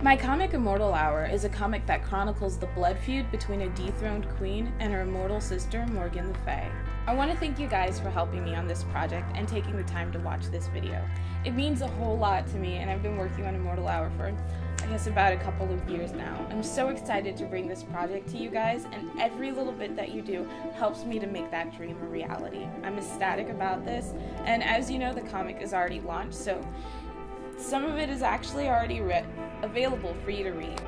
My comic Immortal Hour is a comic that chronicles the blood feud between a dethroned queen and her immortal sister, Morgan Le Fay. I want to thank you guys for helping me on this project and taking the time to watch this video. It means a whole lot to me, and I've been working on Immortal Hour for, I guess, about a couple of years now. I'm so excited to bring this project to you guys, and every little bit that you do helps me to make that dream a reality. I'm ecstatic about this, and as you know, the comic is already launched, so some of it is actually already re- available for you to read.